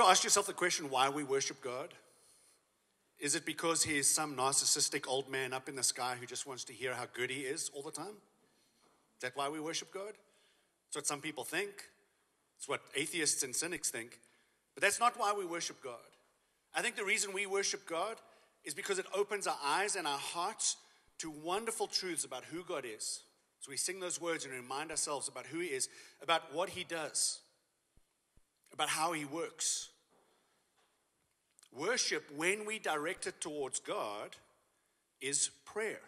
Ever asked yourself the question why we worship God? Is it because he is some narcissistic old man up in the sky who just wants to hear how good he is all the time? Is that why we worship God? That's what some people think. It's what atheists and cynics think. But that's not why we worship God. I think the reason we worship God is because it opens our eyes and our hearts to wonderful truths about who God is. So we sing those words and remind ourselves about who He is, about what He does, about how He works. Worship, when we direct it towards God, is prayer.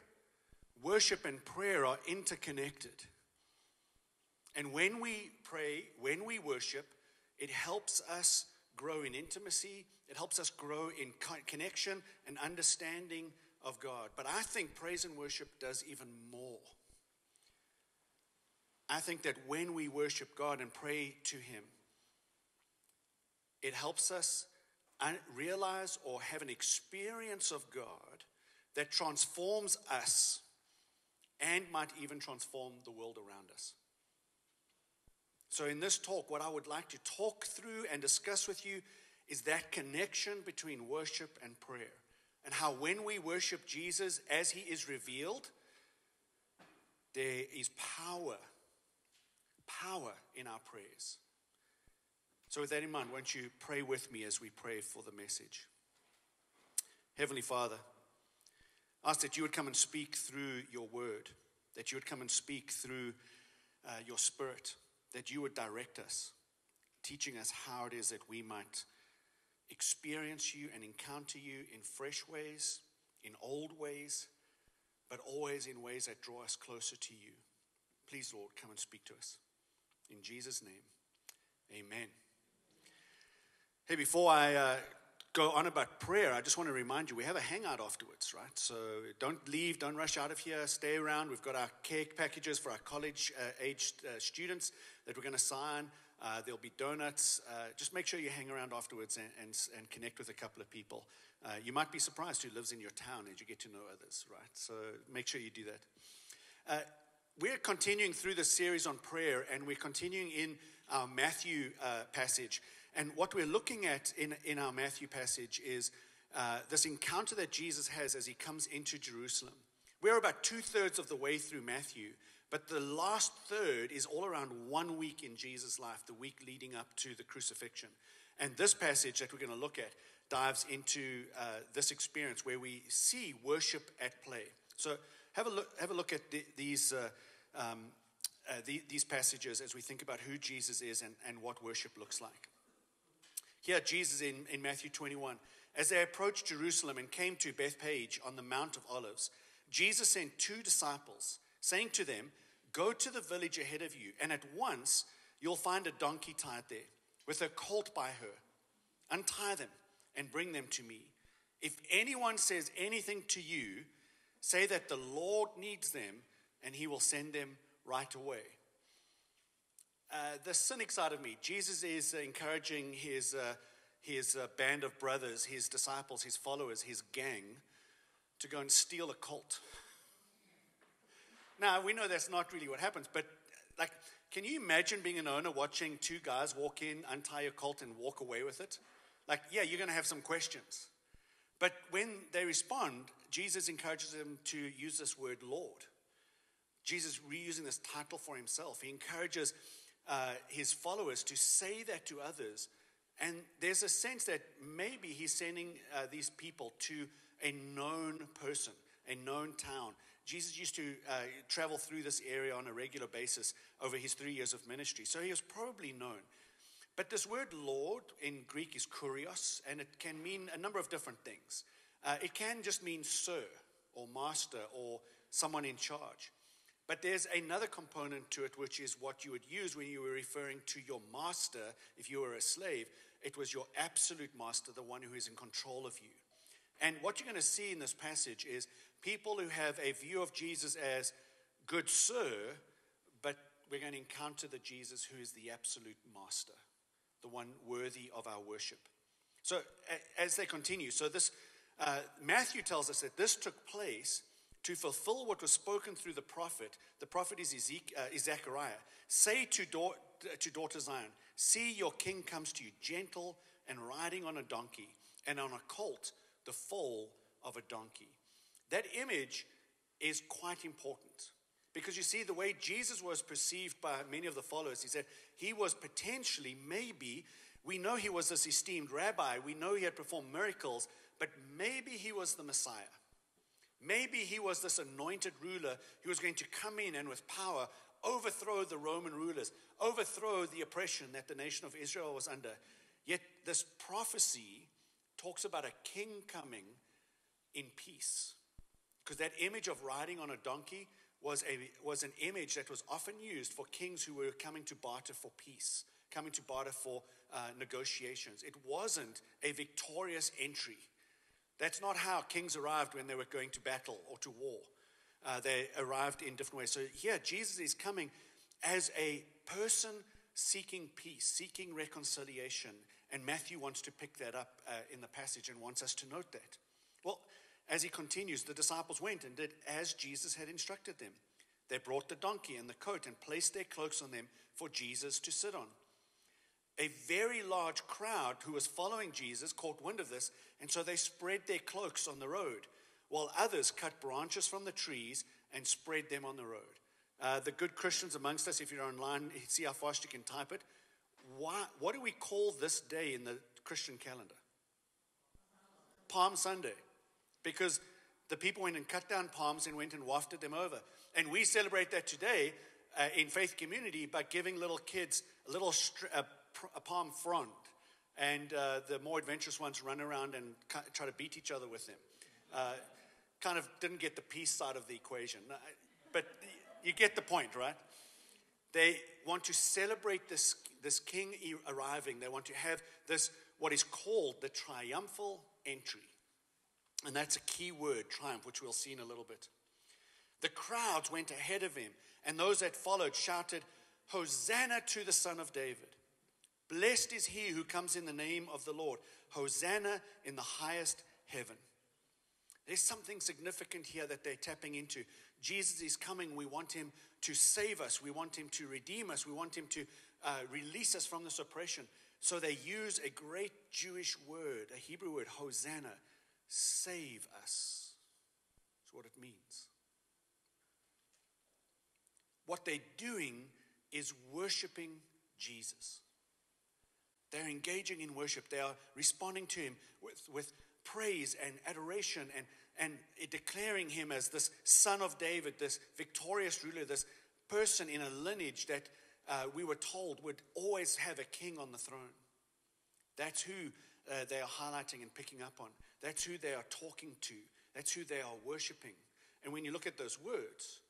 Worship and prayer are interconnected. And when we pray, when we worship, it helps us grow in intimacy, it helps us grow in connection and understanding of God. But I think praise and worship does even more. I think that when we worship God and pray to Him, it helps us realize or have an experience of God that transforms us and might even transform the world around us. So, in this talk, what I would like to talk through and discuss with you is that connection between worship and prayer. And how, when we worship Jesus as he is revealed, there is power, power in our prayers. So, with that in mind, won't you pray with me as we pray for the message? Heavenly Father, I ask that you would come and speak through your word, that you would come and speak through uh, your spirit, that you would direct us, teaching us how it is that we might experience you and encounter you in fresh ways, in old ways, but always in ways that draw us closer to you. Please, Lord, come and speak to us. In Jesus' name, amen. Hey, before I uh, go on about prayer, I just want to remind you we have a hangout afterwards, right? So don't leave, don't rush out of here, stay around. We've got our cake packages for our college uh, aged uh, students that we're going to sign. Uh, there'll be donuts. Uh, just make sure you hang around afterwards and, and, and connect with a couple of people. Uh, you might be surprised who lives in your town as you get to know others, right? So make sure you do that. We're continuing through the series on prayer, and we're continuing in our Matthew passage. And what we're looking at in, in our Matthew passage is uh, this encounter that Jesus has as he comes into Jerusalem. We're about two thirds of the way through Matthew, but the last third is all around one week in Jesus' life, the week leading up to the crucifixion. And this passage that we're going to look at dives into uh, this experience where we see worship at play. So have a look, have a look at the, these, uh, um, uh, the, these passages as we think about who Jesus is and, and what worship looks like. Here, Jesus in, in Matthew 21, as they approached Jerusalem and came to Bethphage on the Mount of Olives, Jesus sent two disciples, saying to them, Go to the village ahead of you, and at once you'll find a donkey tied there, with a colt by her. Untie them and bring them to me. If anyone says anything to you, say that the Lord needs them, and he will send them right away. Uh, the cynic side of me, Jesus is encouraging his, uh, his uh, band of brothers, his disciples, his followers, his gang to go and steal a colt. Now, we know that's not really what happens, but like, can you imagine being an owner watching two guys walk in, untie a colt, and walk away with it? Like, yeah, you're going to have some questions. But when they respond, Jesus encourages them to use this word Lord. Jesus reusing this title for himself. He encourages uh, his followers to say that to others. And there's a sense that maybe he's sending uh, these people to a known person, a known town. Jesus used to uh, travel through this area on a regular basis over his three years of ministry, so he was probably known. But this word Lord in Greek is kurios, and it can mean a number of different things. Uh, it can just mean sir, or master, or someone in charge. But there's another component to it, which is what you would use when you were referring to your master if you were a slave. It was your absolute master, the one who is in control of you. And what you're going to see in this passage is people who have a view of Jesus as good sir, but we're going to encounter the Jesus who is the absolute master, the one worthy of our worship. So as they continue, so this uh, Matthew tells us that this took place to fulfill what was spoken through the prophet, the prophet is, Ezek- uh, Zechariah. Say to, da- to daughter Zion, See, your king comes to you, gentle and riding on a donkey, and on a colt, the foal of a donkey. That image is quite important because you see, the way Jesus was perceived by many of the followers, he said he was potentially, maybe, we know he was this esteemed rabbi, we know he had performed miracles, but maybe he was the Messiah. Maybe he was this anointed ruler who was going to come in and with power overthrow the Roman rulers, overthrow the oppression that the nation of Israel was under. Yet this prophecy talks about a king coming in peace. Because that image of riding on a donkey was, a, was an image that was often used for kings who were coming to barter for peace, coming to barter for uh, negotiations. It wasn't a victorious entry. That's not how kings arrived when they were going to battle or to war. Uh, they arrived in different ways. So here, Jesus is coming as a person seeking peace, seeking reconciliation. And Matthew wants to pick that up uh, in the passage and wants us to note that. Well, as he continues, the disciples went and did as Jesus had instructed them. They brought the donkey and the coat and placed their cloaks on them for Jesus to sit on. A very large crowd who was following Jesus caught wind of this, and so they spread their cloaks on the road, while others cut branches from the trees and spread them on the road. Uh, the good Christians amongst us, if you're online, see how fast you can type it. Why, what do we call this day in the Christian calendar? Palm Sunday. Because the people went and cut down palms and went and wafted them over. And we celebrate that today uh, in Faith Community by giving little kids a little a a palm front, and uh, the more adventurous ones run around and try to beat each other with them. Uh, kind of didn't get the peace side of the equation, uh, but you get the point, right? They want to celebrate this, this king arriving. They want to have this, what is called the triumphal entry. And that's a key word, triumph, which we'll see in a little bit. The crowds went ahead of him, and those that followed shouted, Hosanna to the Son of David. Blessed is he who comes in the name of the Lord. Hosanna in the highest heaven. There's something significant here that they're tapping into. Jesus is coming. We want him to save us. We want him to redeem us. We want him to uh, release us from this oppression. So they use a great Jewish word, a Hebrew word, Hosanna. Save us. That's what it means. What they're doing is worshiping Jesus. They're engaging in worship. They are responding to Him with, with praise and adoration and, and declaring Him as this Son of David, this victorious ruler, this person in a lineage that uh, we were told would always have a king on the throne. That's who uh, they are highlighting and picking up on. That's who they are talking to. That's who they are worshiping. And when you look at those words,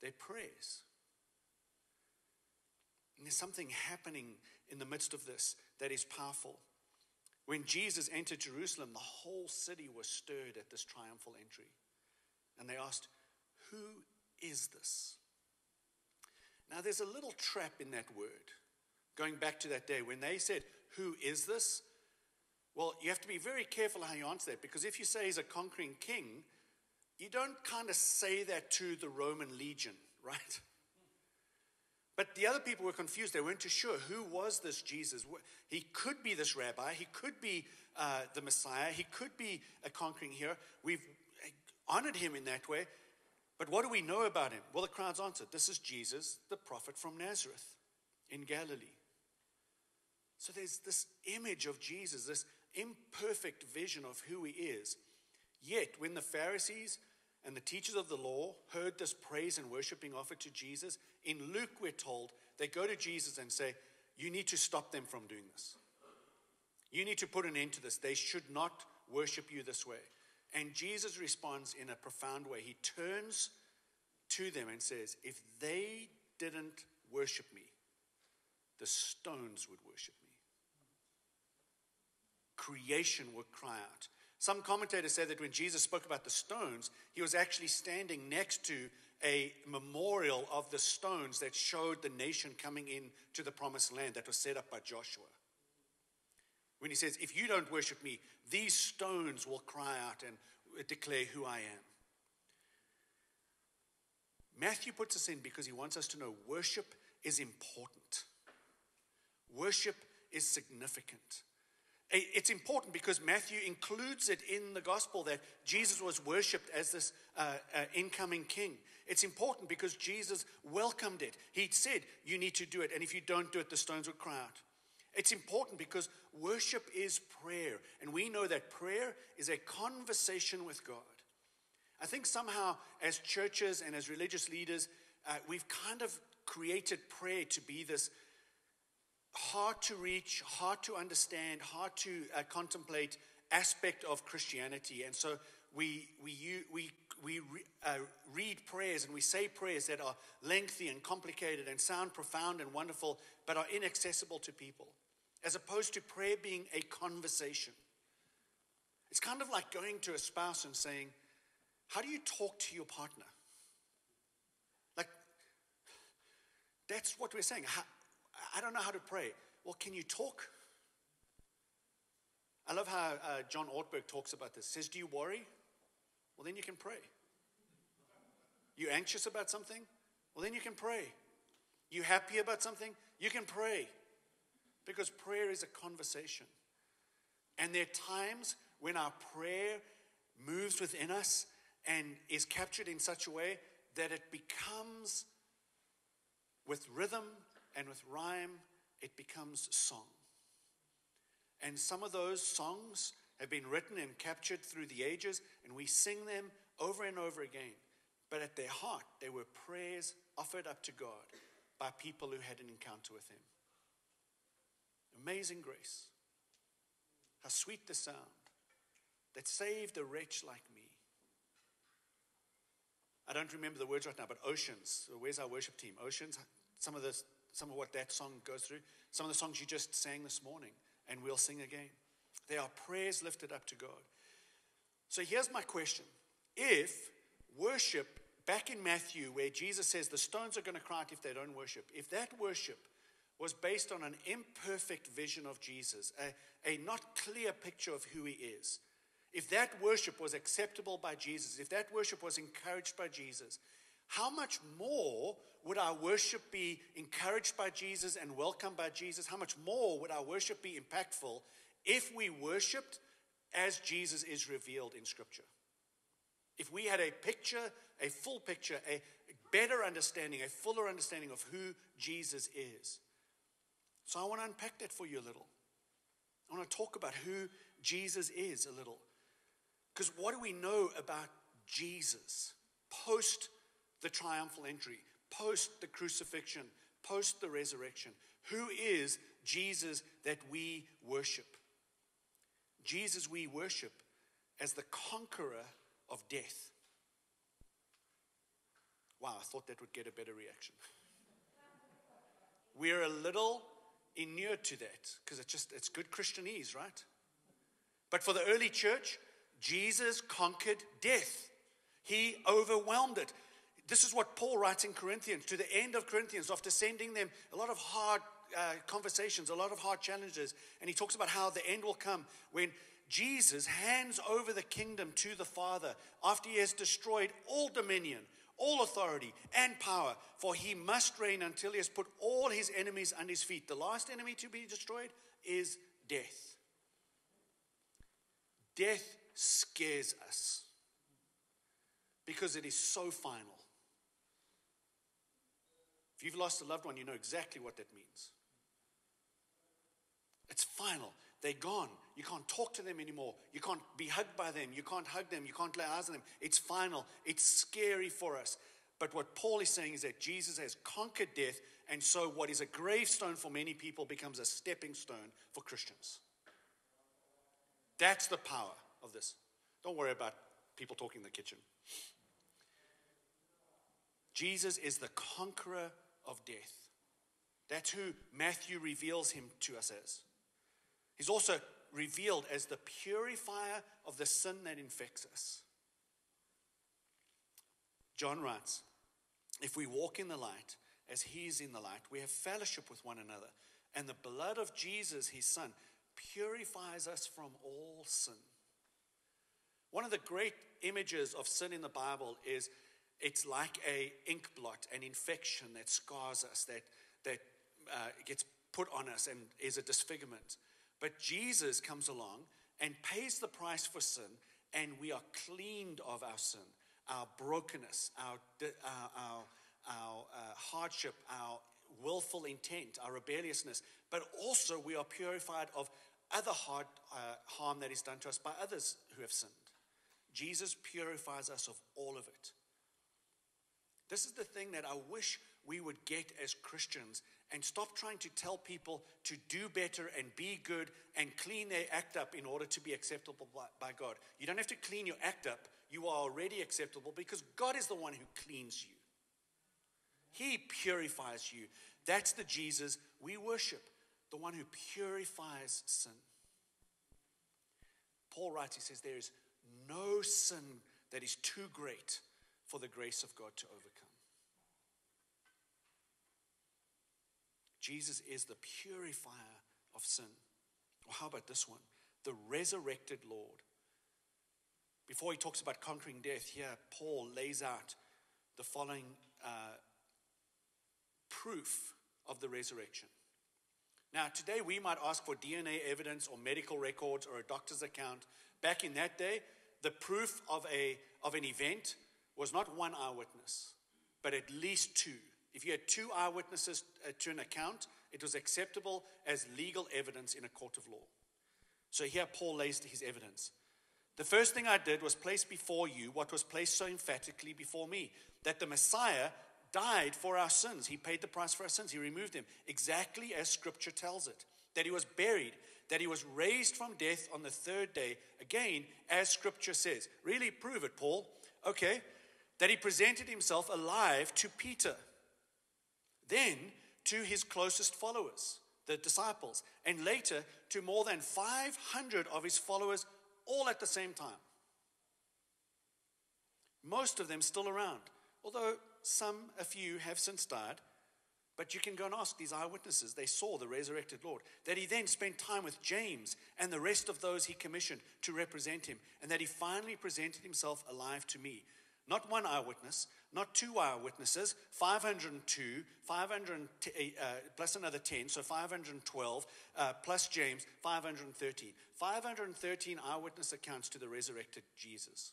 they're prayers. And there's something happening in the midst of this that is powerful. When Jesus entered Jerusalem, the whole city was stirred at this triumphal entry. And they asked, Who is this? Now, there's a little trap in that word. Going back to that day, when they said, Who is this? Well, you have to be very careful how you answer that because if you say he's a conquering king, you don't kind of say that to the Roman legion, right? But the other people were confused. They weren't too sure who was this Jesus. He could be this rabbi. He could be uh, the Messiah. He could be a conquering hero. We've honored him in that way. But what do we know about him? Well, the crowds answered this is Jesus, the prophet from Nazareth in Galilee. So there's this image of Jesus, this imperfect vision of who he is. Yet, when the Pharisees and the teachers of the law heard this praise and worship being offered to Jesus. In Luke, we're told they go to Jesus and say, You need to stop them from doing this. You need to put an end to this. They should not worship you this way. And Jesus responds in a profound way. He turns to them and says, If they didn't worship me, the stones would worship me. Creation would cry out. Some commentators say that when Jesus spoke about the stones, he was actually standing next to a memorial of the stones that showed the nation coming in to the promised land that was set up by Joshua. When he says, If you don't worship me, these stones will cry out and declare who I am. Matthew puts us in because he wants us to know worship is important, worship is significant. It's important because Matthew includes it in the gospel that Jesus was worshipped as this uh, uh, incoming king. It's important because Jesus welcomed it. He said, You need to do it, and if you don't do it, the stones will cry out. It's important because worship is prayer, and we know that prayer is a conversation with God. I think somehow, as churches and as religious leaders, uh, we've kind of created prayer to be this hard to reach, hard to understand, hard to uh, contemplate aspect of Christianity. And so we, we, we, we re, uh, read prayers and we say prayers that are lengthy and complicated and sound profound and wonderful, but are inaccessible to people, as opposed to prayer being a conversation. It's kind of like going to a spouse and saying, How do you talk to your partner? Like, that's what we're saying. How, I don't know how to pray. Well, can you talk? I love how uh, John Ortberg talks about this. Says, Do you worry? Well, then you can pray. You anxious about something? Well, then you can pray. You happy about something? You can pray. Because prayer is a conversation. And there are times when our prayer moves within us and is captured in such a way that it becomes with rhythm and with rhyme, it becomes song. And some of those songs have been written and captured through the ages, and we sing them over and over again. But at their heart, they were prayers offered up to God by people who had an encounter with Him. Amazing grace. How sweet the sound that saved a wretch like me. I don't remember the words right now, but Oceans. Where's our worship team? Oceans. Some of the some of what that song goes through, some of the songs you just sang this morning, and we'll sing again. They are prayers lifted up to God. So here's my question If worship, back in Matthew, where Jesus says the stones are going to cry out if they don't worship, if that worship was based on an imperfect vision of Jesus, a, a not clear picture of who he is, if that worship was acceptable by Jesus, if that worship was encouraged by Jesus, how much more would our worship be encouraged by Jesus and welcomed by Jesus? How much more would our worship be impactful if we worshiped as Jesus is revealed in Scripture? If we had a picture, a full picture, a better understanding, a fuller understanding of who Jesus is. So I want to unpack that for you a little. I want to talk about who Jesus is a little. Because what do we know about Jesus post the triumphal entry? post the crucifixion, post the resurrection. Who is Jesus that we worship? Jesus we worship as the conqueror of death. Wow, I thought that would get a better reaction. We're a little inured to that because it's just it's good Christianese, right? But for the early church, Jesus conquered death. He overwhelmed it. This is what Paul writes in Corinthians, to the end of Corinthians, after sending them a lot of hard uh, conversations, a lot of hard challenges. And he talks about how the end will come when Jesus hands over the kingdom to the Father after he has destroyed all dominion, all authority, and power. For he must reign until he has put all his enemies under his feet. The last enemy to be destroyed is death. Death scares us because it is so final. If you've lost a loved one, you know exactly what that means. It's final. They're gone. You can't talk to them anymore. You can't be hugged by them. You can't hug them. You can't lay eyes on them. It's final. It's scary for us. But what Paul is saying is that Jesus has conquered death, and so what is a gravestone for many people becomes a stepping stone for Christians. That's the power of this. Don't worry about people talking in the kitchen. Jesus is the conqueror of death. That's who Matthew reveals him to us as. He's also revealed as the purifier of the sin that infects us. John writes, If we walk in the light as he is in the light, we have fellowship with one another. And the blood of Jesus, his son, purifies us from all sin. One of the great images of sin in the Bible is it's like a ink blot, an infection that scars us, that, that uh, gets put on us and is a disfigurement. But Jesus comes along and pays the price for sin, and we are cleaned of our sin, our brokenness, our, our, our, our uh, hardship, our willful intent, our rebelliousness, but also we are purified of other hard, uh, harm that is done to us by others who have sinned. Jesus purifies us of all of it. This is the thing that I wish we would get as Christians and stop trying to tell people to do better and be good and clean their act up in order to be acceptable by, God. You don't have to clean your act up. You are already acceptable because God is the one who cleans you. He purifies you. That's the Jesus we worship, the one who purifies sin. Paul writes, he says, There is no sin that is too great for the grace of God to overcome. Jesus is the purifier of sin. Or how about this one? The resurrected Lord. Before he talks about conquering death, here Paul lays out the following uh, proof of the resurrection. Now, today we might ask for DNA evidence or medical records or a doctor's account. Back in that day, the proof of, a, of an event was not one eyewitness, but at least two. If you had two eyewitnesses uh, to an account, it was acceptable as legal evidence in a court of law. So here Paul lays his evidence. The first thing I did was place before you what was placed so emphatically before me that the Messiah died for our sins. He paid the price for our sins. He removed them, exactly as Scripture tells it. That he was buried, that he was raised from death on the third day, again, as Scripture says. Really prove it, Paul. Okay. That he presented himself alive to Peter then to his closest followers, the disciples, and later to more than 500 of his followers all at the same time. Most of them still around, although some, a few, have since died. But you can go and ask these eyewitnesses. They saw the resurrected Lord. That he then spent time with James and the rest of those he commissioned to represent him. And that he finally presented himself alive to me. Not one eyewitness, not two eyewitnesses, 502, 500, uh, plus another 10, so 512, uh, plus James, 513. 513 eyewitness accounts to the resurrected Jesus.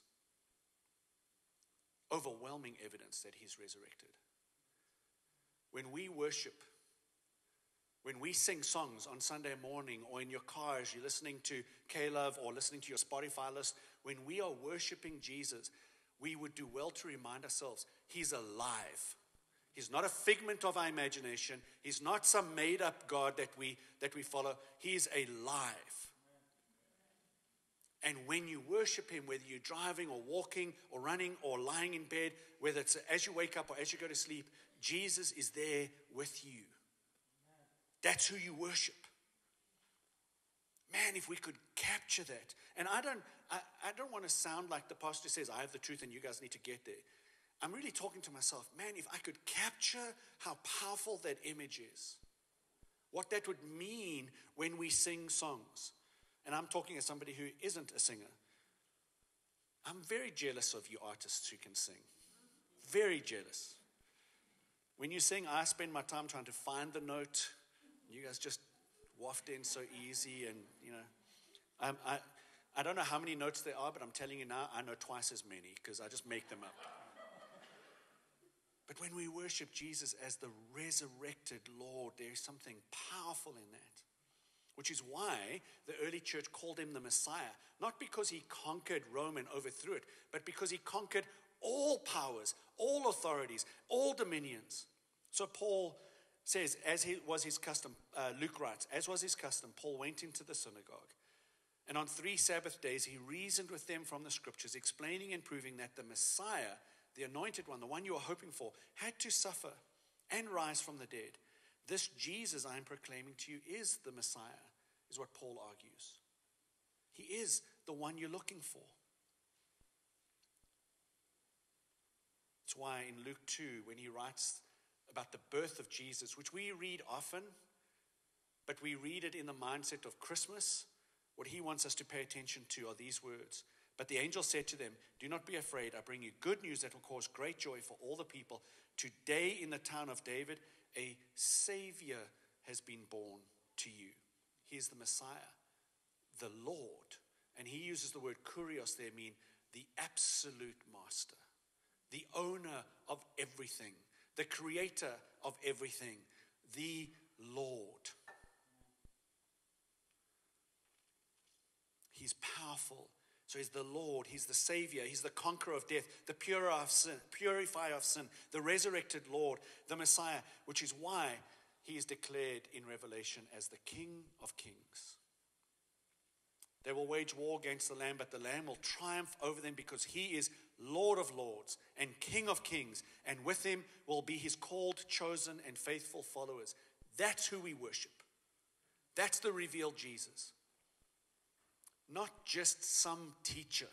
Overwhelming evidence that he's resurrected. When we worship, when we sing songs on Sunday morning or in your car as you're listening to K-Love or listening to your Spotify list, when we are worshiping Jesus, we would do well to remind ourselves He's alive. He's not a figment of our imagination. He's not some made up God that we, that we follow. He's alive. And when you worship Him, whether you're driving or walking or running or lying in bed, whether it's as you wake up or as you go to sleep, Jesus is there with you. That's who you worship. Man, if we could capture that. And I don't, I, I don't want to sound like the pastor says, I have the truth and you guys need to get there. I'm really talking to myself, man, if I could capture how powerful that image is, what that would mean when we sing songs. And I'm talking as somebody who isn't a singer. I'm very jealous of you artists who can sing. Very jealous. When you sing, I spend my time trying to find the note. You guys just waft in so easy, and you know, um, I, I don't know how many notes there are, but I'm telling you now, I know twice as many because I just make them up. But when we worship Jesus as the resurrected Lord, there's something powerful in that. Which is why the early church called him the Messiah. Not because he conquered Rome and overthrew it, but because he conquered all powers, all authorities, all dominions. So Paul says, as he was his custom, uh, Luke writes, as was his custom, Paul went into the synagogue. And on three Sabbath days, he reasoned with them from the scriptures, explaining and proving that the Messiah, the anointed one, the one you are hoping for, had to suffer and rise from the dead. This Jesus I am proclaiming to you is the Messiah, is what Paul argues. He is the one you're looking for. That's why in Luke 2, when he writes about the birth of Jesus, which we read often, but we read it in the mindset of Christmas. What he wants us to pay attention to are these words. But the angel said to them, Do not be afraid. I bring you good news that will cause great joy for all the people. Today, in the town of David, a Savior has been born to you. He is the Messiah. the Lord. And he uses the word kurios there, mean the absolute master, the owner of everything, the creator of everything, the Lord. He's powerful. So he's the Lord, he's the Savior, he's the conqueror of death, the purifier of sin, purifier of sin, the resurrected Lord, the Messiah, which is why he is declared in Revelation as the King of Kings. They will wage war against the Lamb, but the Lamb will triumph over them because he is Lord of lords and King of kings, and with him will be his called, chosen, and faithful followers. That's who we worship. That's the revealed Jesus not just some teacher,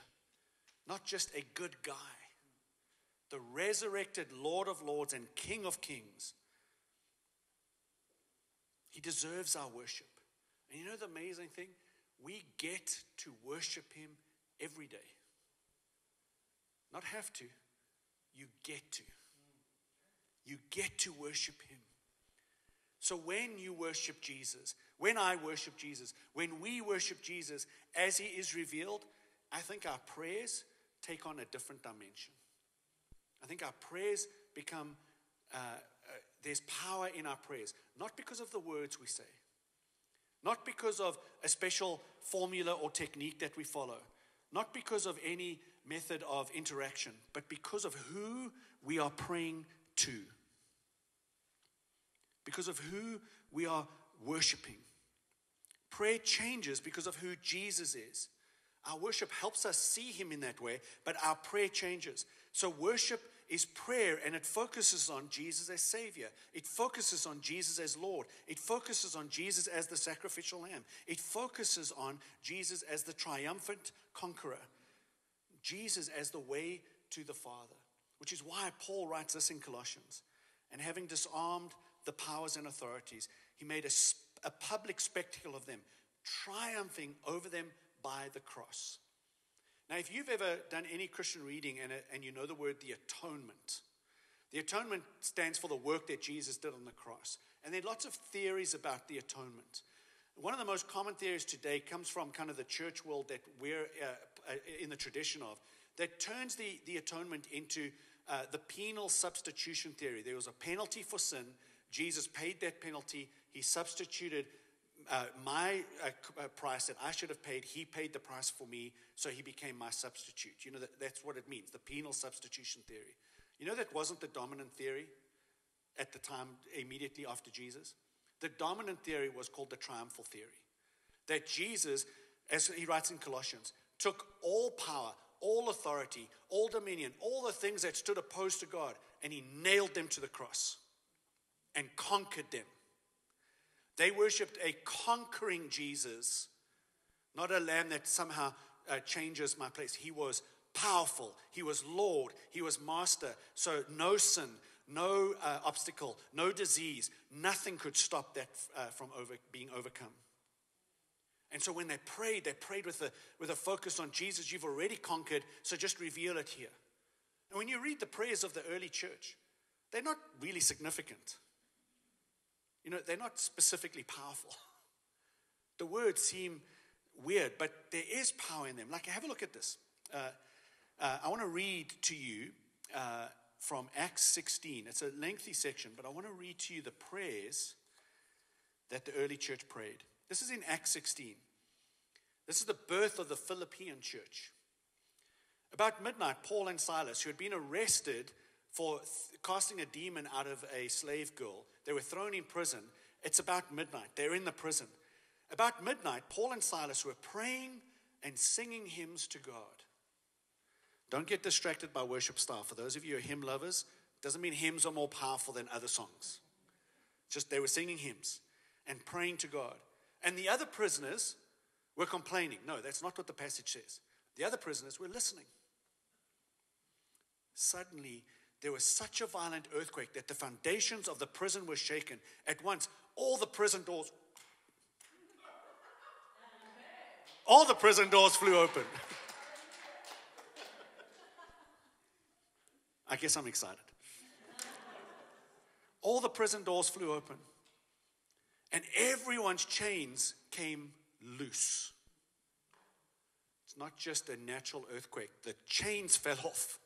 not just a good guy, the resurrected Lord of Lords and King of Kings. He deserves our worship. And you know the amazing thing? We get to worship Him every day. Not have to, you get to. You get to worship Him. So when you worship Jesus, when I worship Jesus, when we worship Jesus as He is revealed, I think our prayers take on a different dimension. I think our prayers become, uh, uh, there's power in our prayers, not because of the words we say, not because of a special formula or technique that we follow, not because of any method of interaction, but because of who we are praying to, because of who we are worshiping. Prayer changes because of who Jesus is. Our worship helps us see him in that way, but our prayer changes. So, worship is prayer and it focuses on Jesus as Savior. It focuses on Jesus as Lord. It focuses on Jesus as the sacrificial lamb. It focuses on Jesus as the triumphant conqueror. Jesus as the way to the Father, which is why Paul writes this in Colossians. And having disarmed the powers and authorities, he made a a public spectacle of them, triumphing over them by the cross. Now, if you've ever done any Christian reading and, and you know the word the atonement, the atonement stands for the work that Jesus did on the cross. And there are lots of theories about the atonement. One of the most common theories today comes from kind of the church world that we're uh, uh in the tradition of, that turns the, the atonement into uh, the penal substitution theory. There was a penalty for sin, Jesus paid that penalty. He substituted uh, my uh, uh, price that I should have paid. He paid the price for me, so he became my substitute. You know, that, that's what it means the penal substitution theory. You know, that wasn't the dominant theory at the time immediately after Jesus. The dominant theory was called the triumphal theory. That Jesus, as he writes in Colossians, took all power, all authority, all dominion, all the things that stood opposed to God, and he nailed them to the cross and conquered them. They worshiped a conquering Jesus, not a lamb that somehow uh, changes my place. He was powerful, he was Lord, he was master. So, no sin, no uh, obstacle, no disease, nothing could stop that uh, from over, being overcome. And so, when they prayed, they prayed with a, with a focus on Jesus. You've already conquered, so just reveal it here. And when you read the prayers of the early church, they're not really significant. You know, they're not specifically powerful. The words seem weird, but there is power in them. Like, have a look at this. Uh, uh, I want to read to you uh, from Acts 16. It's a lengthy section, but I want to read to you the prayers that the early church prayed. This is in Acts 16. This is the birth of the Philippian church. About midnight, Paul and Silas, who had been arrested for th- casting a demon out of a slave girl. They were thrown in prison. It's about midnight. They're in the prison. About midnight, Paul and Silas were praying and singing hymns to God. Don't get distracted by worship style. For those of you who are hymn lovers, doesn't mean hymns are more powerful than other songs. Just they were singing hymns and praying to God. And the other prisoners were complaining. No, that's not what the passage says. The other prisoners were listening. Suddenly, there was such a violent earthquake that the foundations of the prison were shaken. At once, all the prison doors, all the prison doors flew open. I guess I'm excited. All the prison doors flew open, and everyone's chains came loose. It's not just a natural earthquake, the chains fell off.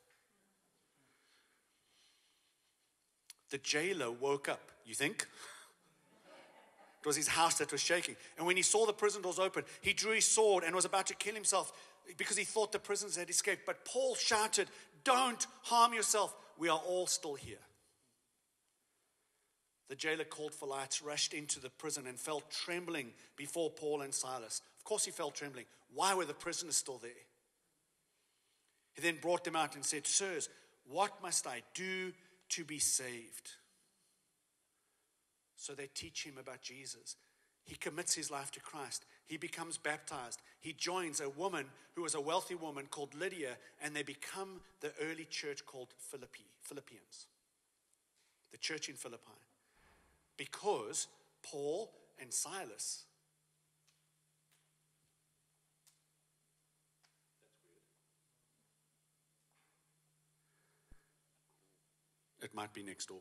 The jailer woke up, you think? It was his house that was shaking. And when he saw the prison doors open, he drew his sword and was about to kill himself because he thought the prisoners had escaped. But Paul shouted, Don't harm yourself. We are all still here. The jailer called for lights, rushed into the prison, and fell trembling before Paul and Silas. Of course, he fell trembling. Why were the prisoners still there? He then brought them out and said, Sirs, what must I do to be saved? So they teach him about Jesus. He commits his life to Christ. He becomes baptized. He joins a woman who was a wealthy woman called Lydia, and they become the early church called Philippi, Philippians, the church in Philippi, because Paul and Silas. It might be next door.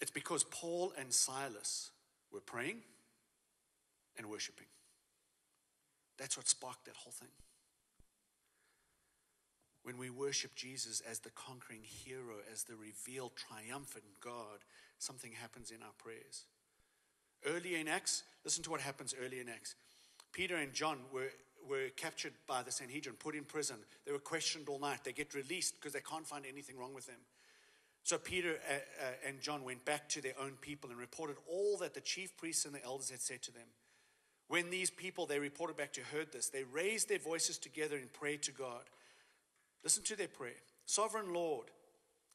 It's because Paul and Silas were praying and worshiping. That's what sparked that whole thing. When we worship Jesus as the conquering hero, as the revealed, triumphant God, something happens in our prayers. Earlier in Acts, listen to what happens early in Acts. Peter and John were, were captured by the Sanhedrin, put in prison. They were questioned all night. They get released because they can't find anything wrong with them. So Peter uh, uh, and John went back to their own people and reported all that the chief priests and the elders had said to them. When these people they reported back to heard this, they raised their voices together and prayed to God. Listen to their prayer. Sovereign Lord,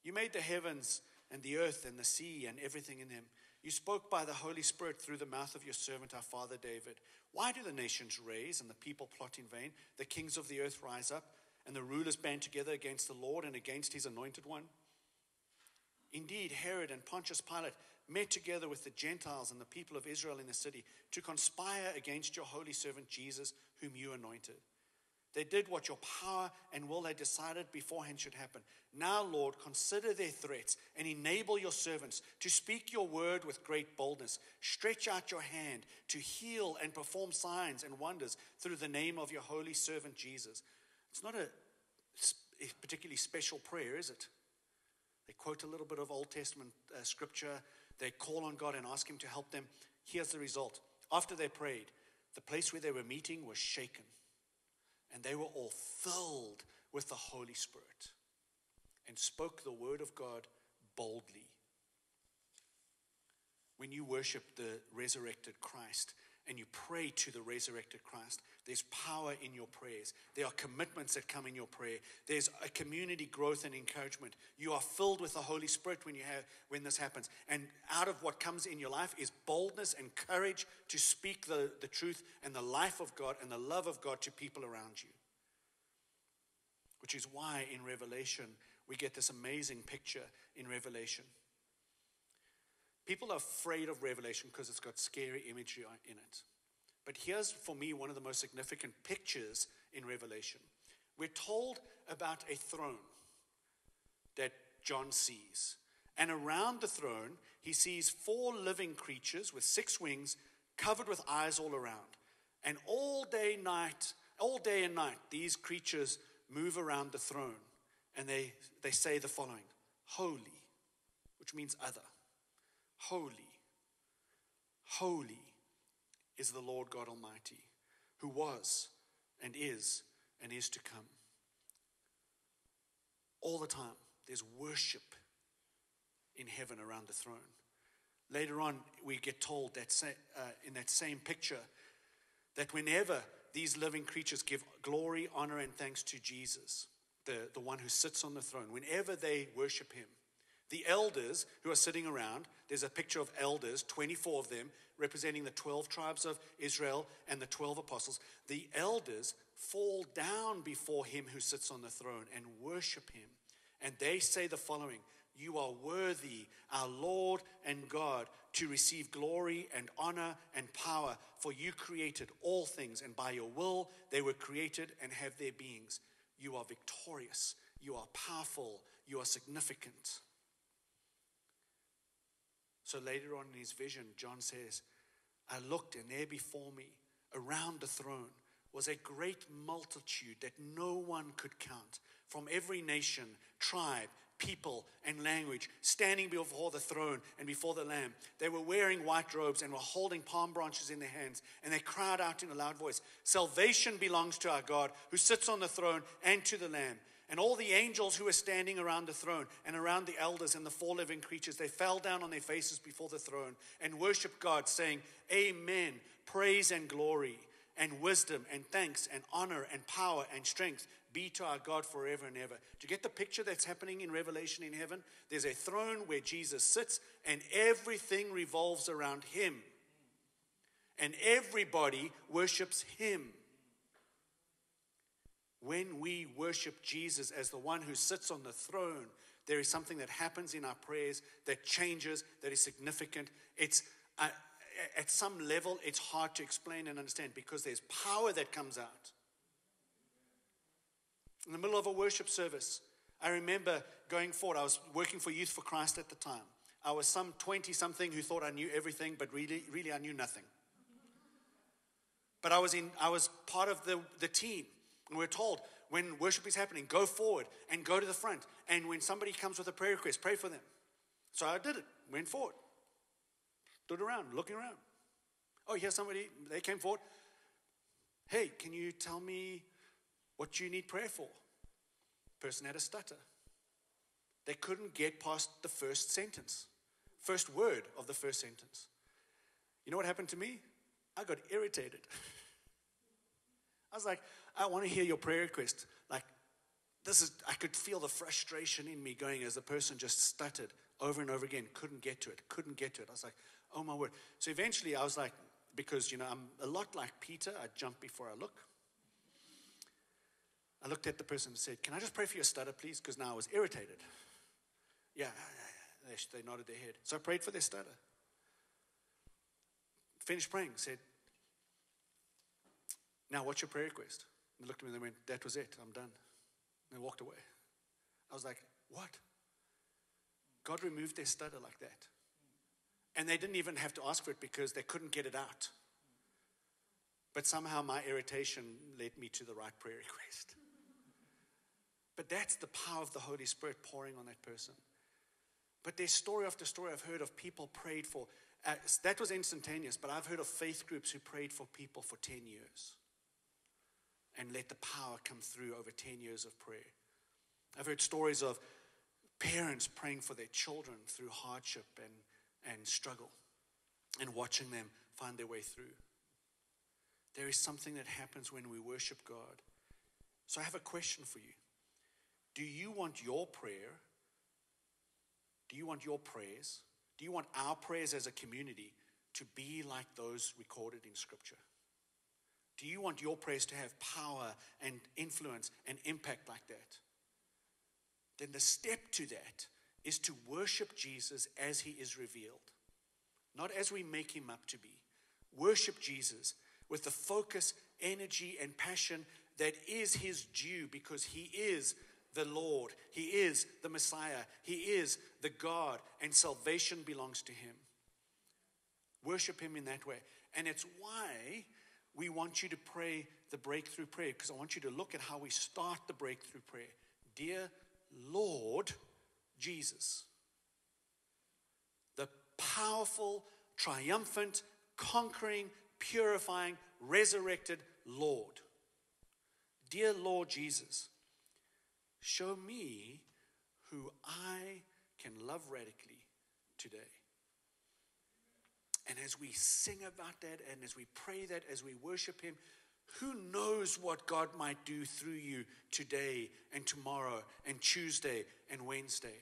you made the heavens and the earth and the sea and everything in them. You spoke by the Holy Spirit through the mouth of your servant, our father David. Why do the nations raise and the people plot in vain? The kings of the earth rise up and the rulers band together against the Lord and against his anointed one. Indeed, Herod and Pontius Pilate met together with the Gentiles and the people of Israel in the city to conspire against your holy servant Jesus, whom you anointed. They did what your power and will had decided beforehand should happen. Now, Lord, consider their threats and enable your servants to speak your word with great boldness. Stretch out your hand to heal and perform signs and wonders through the name of your holy servant Jesus. It's not a particularly special prayer, is it? They quote a little bit of Old Testament uh, scripture. They call on God and ask Him to help them. Here's the result. After they prayed, the place where they were meeting was shaken, and they were all filled with the Holy Spirit and spoke the word of God boldly. When you worship the resurrected Christ, and you pray to the resurrected Christ, there's power in your prayers. There are commitments that come in your prayer. There's a community growth and encouragement. You are filled with the Holy Spirit when you have when this happens. And out of what comes in your life is boldness and courage to speak the, the truth and the life of God and the love of God to people around you. Which is why in Revelation we get this amazing picture in Revelation. People are afraid of Revelation because it's got scary imagery in it. But here's, for me, one of the most significant pictures in Revelation. We're told about a throne that John sees. And around the throne, he sees four living creatures with six wings, covered with eyes all around. And all day, night, all day and night, these creatures move around the throne and they, they say the following Holy, which means other. Holy, holy is the Lord God Almighty, who was and is and is to come. All the time, there's worship in heaven around the throne. Later on, we get told that uh, in that same picture that whenever these living creatures give glory, honor, and thanks to Jesus, the, the one who sits on the throne, whenever they worship him, the elders who are sitting around, there's a picture of elders, 24 of them, representing the 12 tribes of Israel and the 12 apostles. The elders fall down before him who sits on the throne and worship him. And they say the following You are worthy, our Lord and God, to receive glory and honor and power, for you created all things, and by your will they were created and have their beings. You are victorious, you are powerful, you are significant. So later on in his vision, John says, I looked, and there before me, around the throne, was a great multitude that no one could count from every nation, tribe, people, and language standing before the throne and before the Lamb. They were wearing white robes and were holding palm branches in their hands, and they cried out in a loud voice Salvation belongs to our God who sits on the throne and to the Lamb. And all the angels who were standing around the throne and around the elders and the four living creatures, they fell down on their faces before the throne and worshiped God, saying, Amen, praise and glory and wisdom and thanks and honor and power and strength be to our God forever and ever. Do you get the picture that's happening in Revelation in heaven? There's a throne where Jesus sits, and everything revolves around him. And everybody worships him. When we worship Jesus as the one who sits on the throne, there is something that happens in our prayers that changes, that is significant. It's uh, at some level, it's hard to explain and understand because there's power that comes out. In the middle of a worship service, I remember going forward. I was working for Youth for Christ at the time. I was some 20 something who thought I knew everything, but really, really I knew nothing. But I was, in, I was part of the, the team. And we are told when worship is happening, go forward and go to the front. And when somebody comes with a prayer request, pray for them. So I did it, went forward, stood around, looking around. Oh, here's somebody, they came forward. Hey, can you tell me what you need prayer for. Person had a stutter. They couldn't get past the first sentence, first word of the first sentence. You know what happened to me? I got irritated. I was like, I want to hear your prayer request. Like, this is, I could feel the frustration in me going as the person just stuttered over and over again, couldn't get to it, couldn't get to it. I was like, oh my word. So eventually I was like, because, you know, I'm a lot like Peter, I jump before I look. I looked at the person and said, Can I just pray for your stutter, please? Because now I was irritated. Yeah, they, they nodded their head. So I prayed for their stutter. Finished praying, said, Now what's your prayer request? They looked at me and they went, That was it, I'm done. And they walked away. I was like, What? God removed their stutter like that. And they didn't even have to ask for it because they couldn't get it out. But somehow my irritation led me to the right prayer request. But that's the power of the Holy Spirit pouring on that person. But there's story after story I've heard of people prayed for. Uh, that was instantaneous, but I've heard of faith groups who prayed for people for 10 years and let the power come through over 10 years of prayer. I've heard stories of parents praying for their children through hardship and, and struggle and watching them find their way through. There is something that happens when we worship God. So I have a question for you. Do you want your prayer? Do you want your prayers? Do you want our prayers as a community to be like those recorded in Scripture? Do you want your prayers to have power and influence and impact like that? Then the step to that is to worship Jesus as he is revealed, not as we make him up to be. Worship Jesus with the focus, energy, and passion that is his due because he is the Lord. He is the Messiah. He is the God, and salvation belongs to Him. Worship Him in that way. And it's why we want you to pray the breakthrough prayer, because I want you to look at how we start the breakthrough prayer. Dear Lord Jesus, the powerful, triumphant, conquering, purifying, resurrected Lord. Dear Lord Jesus, Show me who I can love radically today. And as we sing about that, and as we pray that, as we worship Him, who knows what God might do through you today and tomorrow and Tuesday and Wednesday?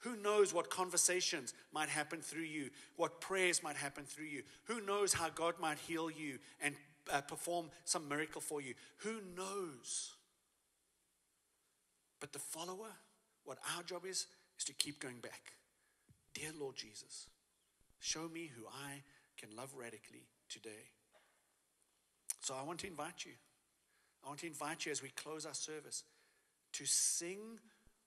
Who knows what conversations might happen through you, what prayers might happen through you? Who knows how God might heal you and uh, perform some miracle for you? Who knows? But the follower, what our job is, is to keep going back. Dear Lord Jesus, show me who I can love radically today. So I want to invite you. I want to invite you as we close our service to sing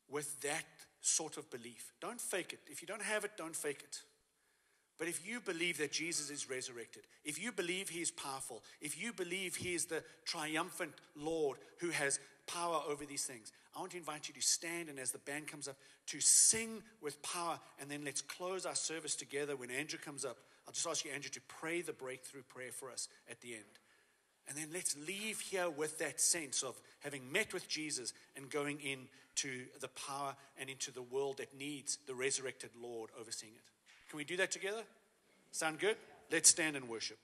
with that sort of belief. Don't fake it. If you don't have it, don't fake it. But if you believe that Jesus is resurrected, if you believe he is powerful, if you believe he is the triumphant Lord who has power over these things, I want to invite you to stand and as the band comes up, to sing with power. And then let's close our service together when Andrew comes up. I'll just ask you, Andrew, to pray the breakthrough prayer for us at the end. And then let's leave here with that sense of having met with Jesus and going into the power and into the world that needs the resurrected Lord overseeing it. Can we do that together? Sound good? Let's stand and worship.